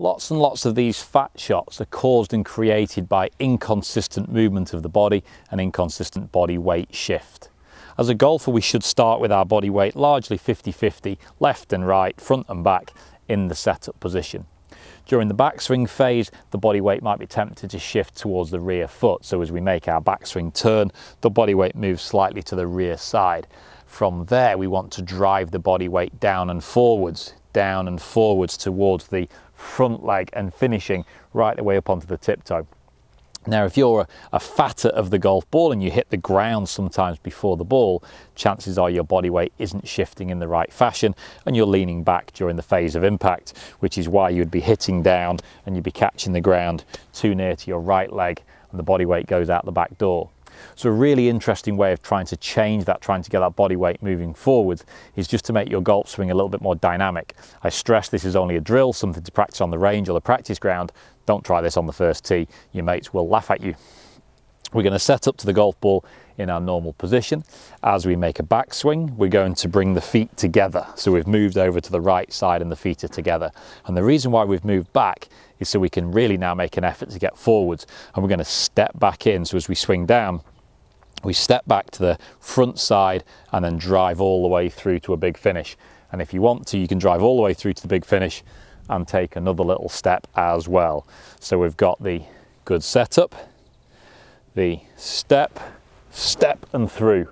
Lots and lots of these fat shots are caused and created by inconsistent movement of the body and inconsistent body weight shift. As a golfer, we should start with our body weight largely 50-50, left and right, front and back in the setup position. During the backswing phase, the body weight might be tempted to shift towards the rear foot. So as we make our backswing turn, the body weight moves slightly to the rear side. From there, we want to drive the body weight down and forwards, down and forwards towards the front leg and finishing right the way up onto the tiptoe. Now, if you're a, a, fatter of the golf ball and you hit the ground sometimes before the ball, chances are your body weight isn't shifting in the right fashion and you're leaning back during the phase of impact, which is why you'd be hitting down and you'd be catching the ground too near to your right leg and the body weight goes out the back door. So a really interesting way of trying to change that, trying to get that body weight moving forward is just to make your golf swing a little bit more dynamic. I stress this is only a drill, something to practice on the range or the practice ground. Don't try this on the first tee. Your mates will laugh at you. We're going to set up to the golf ball in our normal position. As we make a backswing, we're going to bring the feet together. So we've moved over to the right side and the feet are together. And the reason why we've moved back is so we can really now make an effort to get forwards. And we're going to step back in. So as we swing down, we step back to the front side and then drive all the way through to a big finish. And if you want to, you can drive all the way through to the big finish and take another little step as well. So we've got the good setup, the step, step and through.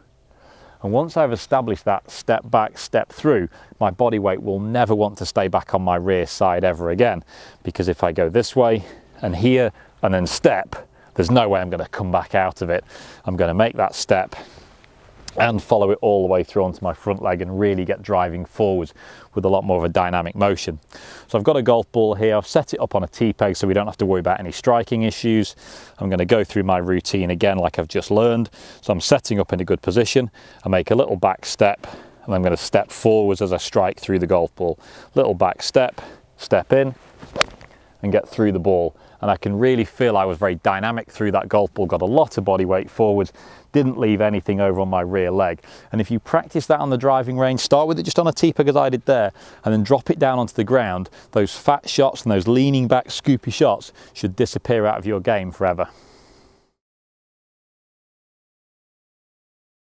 And once I've established that step back, step through, my body weight will never want to stay back on my rear side ever again. Because if I go this way and here and then step, there's no way I'm going to come back out of it. I'm going to make that step and follow it all the way through onto my front leg and really get driving forwards with a lot more of a dynamic motion. So I've got a golf ball here, I've set it up on a T-peg so we don't have to worry about any striking issues. I'm going to go through my routine again like I've just learned. So I'm setting up in a good position, I make a little back step and I'm going to step forwards as I strike through the golf ball. Little back step, step in and get through the ball and I can really feel I was very dynamic through that golf ball, got a lot of body weight forwards, didn't leave anything over on my rear leg. And if you practice that on the driving range, start with it just on a T-peg as I did there, and then drop it down onto the ground, those fat shots and those leaning back scoopy shots should disappear out of your game forever.